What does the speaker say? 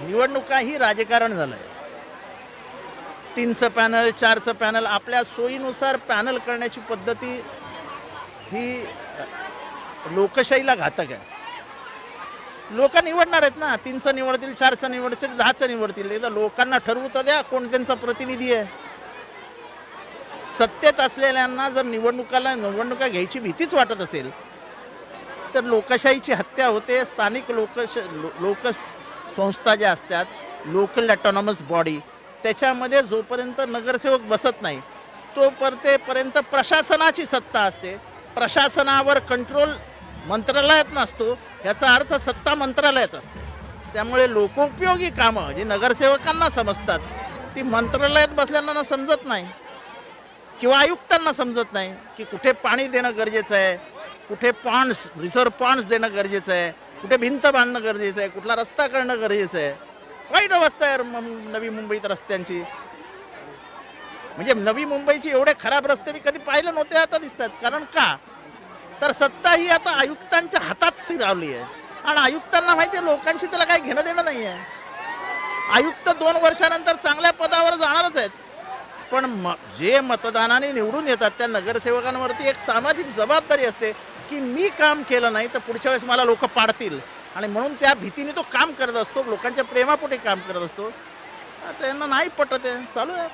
निवडणुका ही राजकारण झालं आहे तीनचं पॅनल चारचं पॅनल आपल्या सोयीनुसार पॅनल करण्याची पद्धती ही लोकशाहीला घातक आहे. लोक निवडणार आहेत ना तीनचं निवडतील चारचं निवडतील दहाचं निवडतील. एकदा लोकांना ठरवू तर द्या कोण त्यांचा प्रतिनिधी आहे. सत्तेत असलेल्यांना जर निवडणुकाला निवडणुका घ्यायची भीतीच वाटत असेल तर लोकशाहीची हत्या होते स्थानिक लोकश लो- लोक संस्था ज्या असतात लोकल ॲटॉनॉमस बॉडी त्याच्यामध्ये जोपर्यंत नगरसेवक बसत नाही तो परतेपर्यंत प्रशासनाची सत्ता असते. प्रशासनावर कंट्रोल मंत्रालयात नसतो याचा अर्थ सत्ता मंत्रालयात असते. त्यामुळे लोकोपयोगी कामं जी नगरसेवकांना समजतात ती मंत्रालयात बसल्यांना समजत नाही. किंवा आयुक्तांना समजत नाही की कुठे पाणी देणं गरजेचं आहे कुठे पॉन्ड्स रिझर्व पॉन्ड्स देणं गरजेचं आहे. कुठे भिंत बांधणं गरजेचं आहे कुठला रस्ता करणं गरजेचं आहे. वाईट अवस्था आहे नवी मुंबईत रस्त्यांची. म्हणजे नवी मुंबईची एवढे खराब रस्ते मी कधी पाहिले नव्हते आता दिसतात कारण का? तर सत्ता ही आता आयुक्तांच्या हातात स्थिरावली आहे. आणि आयुक्तांना माहिती आहे लोकांशी त्याला काही घेणं देणं नाही आहे आयुक्त दोन वर्षानंतर चांगल्या पदावर जाणारच आहेत. पण म जे मतदानाने निवडून येतात त्या नगरसेवकांवरती एक सामाजिक जबाबदारी असते की मी काम केलं नाही तर पुढच्या वेळेस मला लोक पाडतील. आणि म्हणून त्या भीतीने तो काम करत असतो लोकांच्या प्रेमापोटी काम करत असतो. त्यांना नाही पटत आहे चालू आहे.